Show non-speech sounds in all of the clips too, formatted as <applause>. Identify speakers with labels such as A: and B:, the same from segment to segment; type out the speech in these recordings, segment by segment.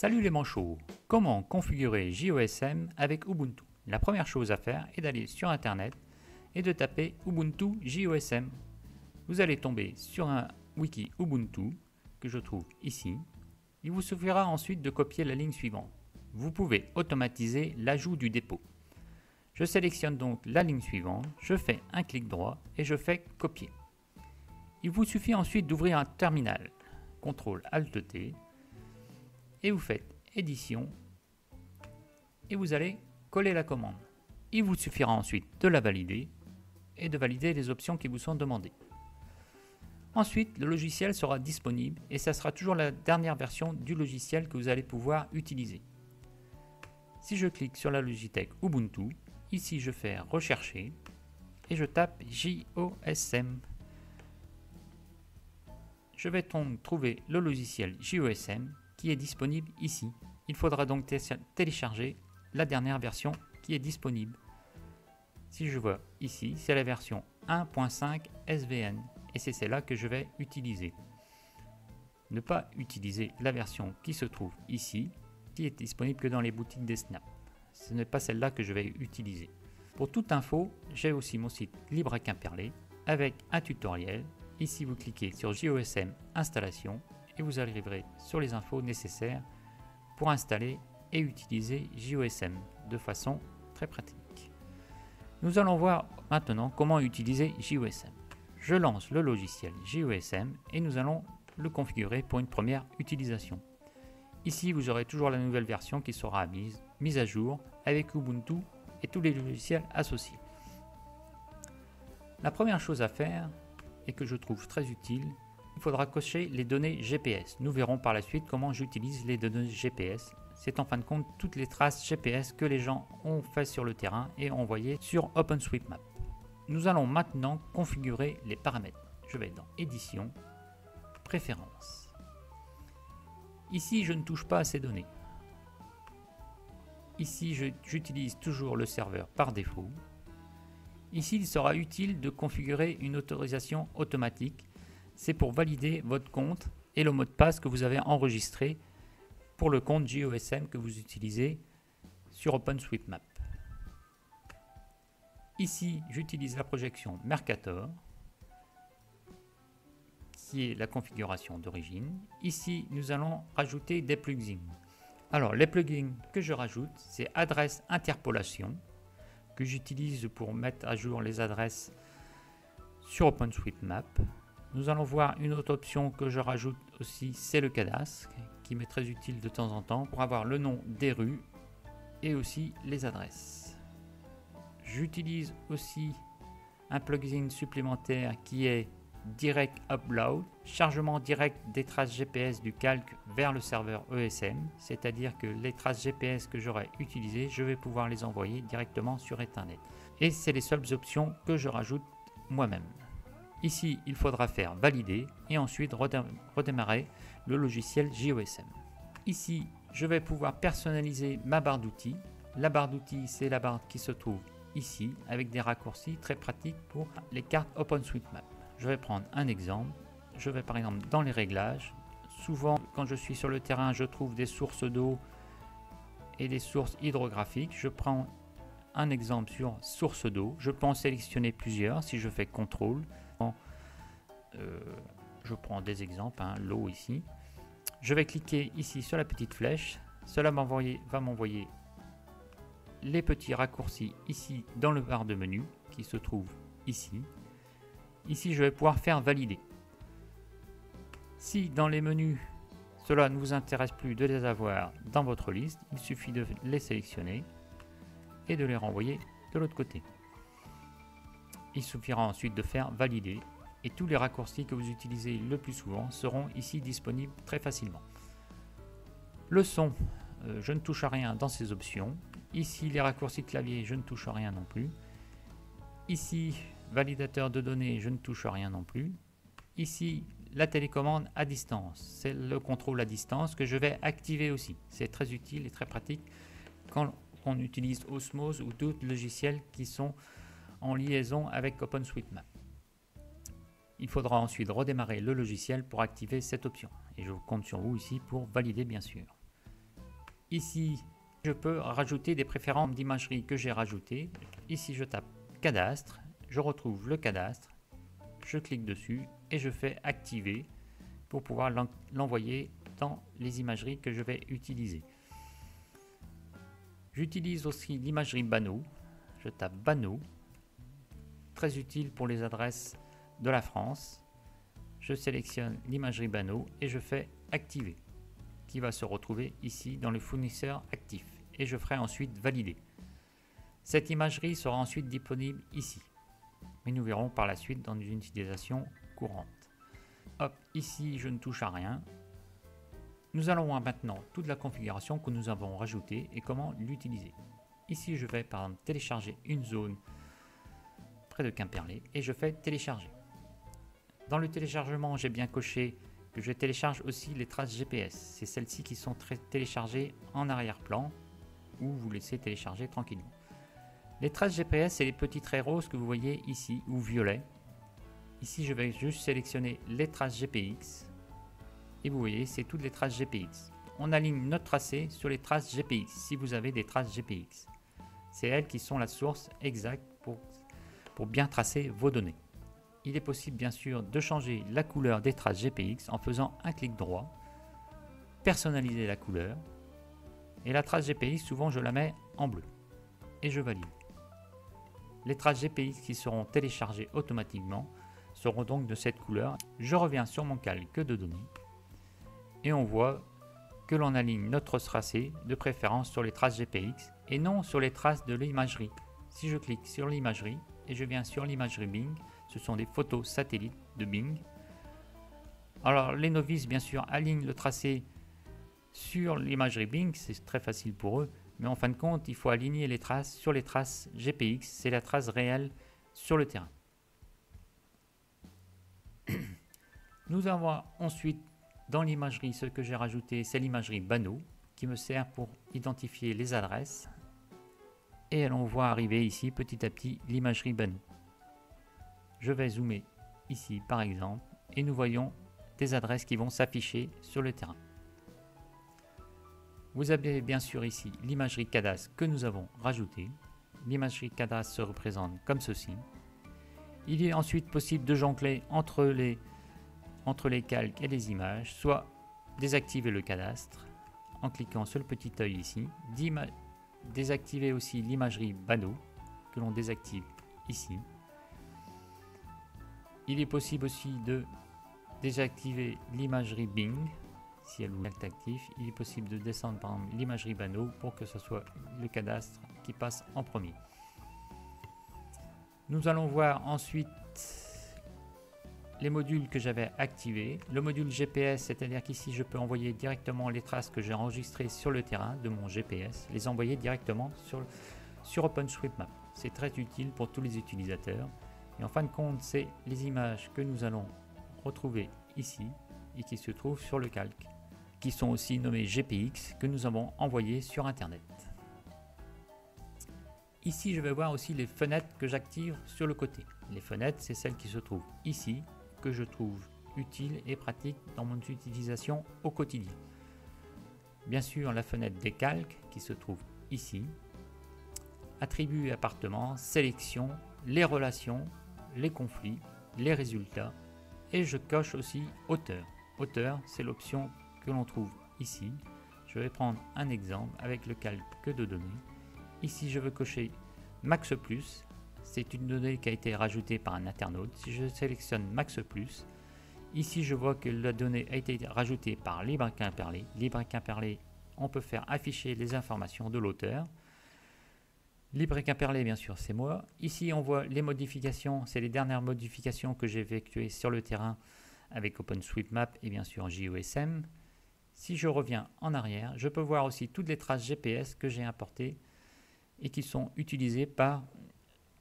A: Salut les manchots Comment configurer JOSM avec Ubuntu? La première chose à faire est d'aller sur internet et de taper Ubuntu JOSM. Vous allez tomber sur un wiki Ubuntu que je trouve ici. Il vous suffira ensuite de copier la ligne suivante. Vous pouvez automatiser l'ajout du dépôt. Je sélectionne donc la ligne suivante, je fais un clic droit et je fais copier. Il vous suffit ensuite d'ouvrir un terminal, CTRL ALT T, et vous faites édition et vous allez coller la commande. Il vous suffira ensuite de la valider et de valider les options qui vous sont demandées. Ensuite, le logiciel sera disponible et ça sera toujours la dernière version du logiciel que vous allez pouvoir utiliser. Si je clique sur la Logitech Ubuntu, ici je fais rechercher et je tape JOSM. Je vais donc trouver le logiciel JOSM qui est disponible ici. Il faudra donc télécharger la dernière version qui est disponible. Si je vois ici, c'est la version 1.5 SVN et c'est celle-là que je vais utiliser. Ne pas utiliser la version qui se trouve ici, qui est disponible que dans les boutiques des Snap. Ce n'est pas celle-là que je vais utiliser. Pour toute info, j'ai aussi mon site Libre avec un tutoriel. Ici, vous cliquez sur JOSM installation vous arriverez sur les infos nécessaires pour installer et utiliser JOSM de façon très pratique. Nous allons voir maintenant comment utiliser JOSM. Je lance le logiciel JOSM et nous allons le configurer pour une première utilisation. Ici, vous aurez toujours la nouvelle version qui sera mise, mise à jour avec Ubuntu et tous les logiciels associés. La première chose à faire, et que je trouve très utile, il faudra cocher les données GPS. Nous verrons par la suite comment j'utilise les données GPS. C'est en fin de compte toutes les traces GPS que les gens ont fait sur le terrain et envoyées sur OpenStreetMap. Nous allons maintenant configurer les paramètres. Je vais dans Édition, Préférences. Ici, je ne touche pas à ces données. Ici, j'utilise toujours le serveur par défaut. Ici, il sera utile de configurer une autorisation automatique c'est pour valider votre compte et le mot de passe que vous avez enregistré pour le compte GOSM que vous utilisez sur OpenStreetMap. Ici, j'utilise la projection Mercator, qui est la configuration d'origine. Ici, nous allons rajouter des plugins. Alors, les plugins que je rajoute, c'est adresse interpolation, que j'utilise pour mettre à jour les adresses sur OpenStreetMap. Nous allons voir une autre option que je rajoute aussi, c'est le cadastre, qui m'est très utile de temps en temps pour avoir le nom des rues et aussi les adresses. J'utilise aussi un plugin supplémentaire qui est Direct Upload, chargement direct des traces GPS du calque vers le serveur ESM, c'est-à-dire que les traces GPS que j'aurai utilisées, je vais pouvoir les envoyer directement sur Ethernet. Et c'est les seules options que je rajoute moi-même. Ici, il faudra faire valider et ensuite redémarrer le logiciel JOSM. Ici, je vais pouvoir personnaliser ma barre d'outils. La barre d'outils, c'est la barre qui se trouve ici avec des raccourcis très pratiques pour les cartes OpenStreetMap. Je vais prendre un exemple. Je vais par exemple dans les réglages. Souvent, quand je suis sur le terrain, je trouve des sources d'eau et des sources hydrographiques. Je prends un exemple sur source d'eau. Je peux en sélectionner plusieurs si je fais CTRL. Euh, je prends des exemples, hein, l'eau ici. Je vais cliquer ici sur la petite flèche. Cela va m'envoyer les petits raccourcis ici dans le barre de menu qui se trouve ici. Ici, je vais pouvoir faire valider. Si dans les menus, cela ne vous intéresse plus de les avoir dans votre liste, il suffit de les sélectionner et de les renvoyer de l'autre côté. Il suffira ensuite de faire valider et tous les raccourcis que vous utilisez le plus souvent seront ici disponibles très facilement. Le son, euh, je ne touche à rien dans ces options. Ici, les raccourcis clavier, je ne touche à rien non plus. Ici, validateur de données, je ne touche à rien non plus. Ici, la télécommande à distance, c'est le contrôle à distance que je vais activer aussi. C'est très utile et très pratique quand on utilise Osmose ou d'autres logiciels qui sont en liaison avec OpenStreetMap. Il faudra ensuite redémarrer le logiciel pour activer cette option. Et je compte sur vous ici pour valider bien sûr. Ici, je peux rajouter des préférences d'imagerie que j'ai rajoutées. Ici, je tape cadastre, je retrouve le cadastre, je clique dessus et je fais activer pour pouvoir l'envoyer dans les imageries que je vais utiliser. J'utilise aussi l'imagerie Bano. Je tape Bano, très utile pour les adresses de la France. Je sélectionne l'imagerie Bano et je fais activer qui va se retrouver ici dans le fournisseur actif et je ferai ensuite valider. Cette imagerie sera ensuite disponible ici, mais nous verrons par la suite dans une utilisation courante. Hop, ici je ne touche à rien. Nous allons voir maintenant toute la configuration que nous avons rajoutée et comment l'utiliser. Ici je vais par exemple télécharger une zone près de Quimperlé et je fais télécharger. Dans le téléchargement j'ai bien coché que je télécharge aussi les traces GPS. C'est celles-ci qui sont téléchargées en arrière-plan ou vous laissez télécharger tranquillement. Les traces GPS, c'est les petits traits roses que vous voyez ici ou violets. Ici, je vais juste sélectionner les traces GPX et vous voyez, c'est toutes les traces GPX. On aligne notre tracé sur les traces GPX si vous avez des traces GPX. C'est elles qui sont la source exacte pour, pour bien tracer vos données il est possible bien sûr de changer la couleur des traces GPX en faisant un clic droit, personnaliser la couleur, et la trace GPX souvent je la mets en bleu, et je valide. Les traces GPX qui seront téléchargées automatiquement seront donc de cette couleur. Je reviens sur mon calque de données, et on voit que l'on aligne notre tracé de préférence sur les traces GPX et non sur les traces de l'imagerie. Si je clique sur l'imagerie et je viens sur l'imagerie Bing, ce sont des photos satellites de Bing. Alors les novices, bien sûr, alignent le tracé sur l'imagerie Bing, c'est très facile pour eux, mais en fin de compte, il faut aligner les traces sur les traces GPX, c'est la trace réelle sur le terrain. <coughs> Nous avons ensuite dans l'imagerie, ce que j'ai rajouté, c'est l'imagerie Bano, qui me sert pour identifier les adresses. Et on voit arriver ici petit à petit l'imagerie Bano. Je vais zoomer ici par exemple et nous voyons des adresses qui vont s'afficher sur le terrain. Vous avez bien sûr ici l'imagerie cadastre que nous avons rajoutée. L'imagerie cadastre se représente comme ceci. Il est ensuite possible de jongler entre les, entre les calques et les images, soit désactiver le cadastre en cliquant sur le petit œil ici, désactiver aussi l'imagerie Bano que l'on désactive ici, il est possible aussi de désactiver l'imagerie Bing si elle est active. Il est possible de descendre par l'imagerie Bano pour que ce soit le cadastre qui passe en premier. Nous allons voir ensuite les modules que j'avais activés. Le module GPS, c'est-à-dire qu'ici je peux envoyer directement les traces que j'ai enregistrées sur le terrain de mon GPS, les envoyer directement sur, sur OpenStreetMap. C'est très utile pour tous les utilisateurs. Et en fin de compte, c'est les images que nous allons retrouver ici et qui se trouvent sur le calque, qui sont aussi nommées GPX que nous avons envoyées sur Internet. Ici, je vais voir aussi les fenêtres que j'active sur le côté. Les fenêtres, c'est celles qui se trouvent ici, que je trouve utiles et pratiques dans mon utilisation au quotidien. Bien sûr, la fenêtre des calques qui se trouve ici. Attributs appartement, sélection, les relations, les conflits, les résultats et je coche aussi auteur. Auteur, c'est l'option que l'on trouve ici. Je vais prendre un exemple avec le calque de données. Ici, je veux cocher Max Plus. C'est une donnée qui a été rajoutée par un internaute. Si je sélectionne Max Plus, ici je vois que la donnée a été rajoutée par Libre Quimperlé. Libre Quimperlé, on peut faire afficher les informations de l'auteur. Libre et Quimperlé, bien sûr, c'est moi. Ici, on voit les modifications. C'est les dernières modifications que j'ai effectuées sur le terrain avec OpenStreetMap et bien sûr JOSM. Si je reviens en arrière, je peux voir aussi toutes les traces GPS que j'ai importées et qui sont utilisées par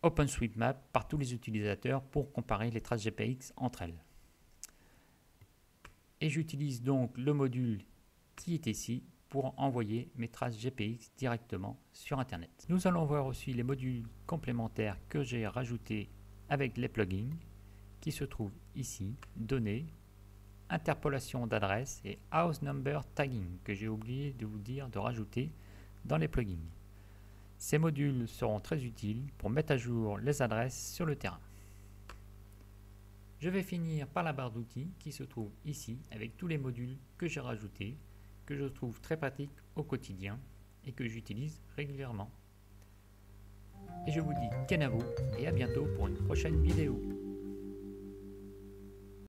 A: OpenStreetMap, par tous les utilisateurs pour comparer les traces GPX entre elles. Et j'utilise donc le module qui est ici pour envoyer mes traces GPX directement sur Internet. Nous allons voir aussi les modules complémentaires que j'ai rajoutés avec les plugins qui se trouvent ici, données, interpolation d'adresse et house number tagging que j'ai oublié de vous dire de rajouter dans les plugins. Ces modules seront très utiles pour mettre à jour les adresses sur le terrain. Je vais finir par la barre d'outils qui se trouve ici avec tous les modules que j'ai rajoutés, que je trouve très pratiques au quotidien et que j'utilise régulièrement. Et je vous dis Kenavo et à bientôt pour une prochaine vidéo.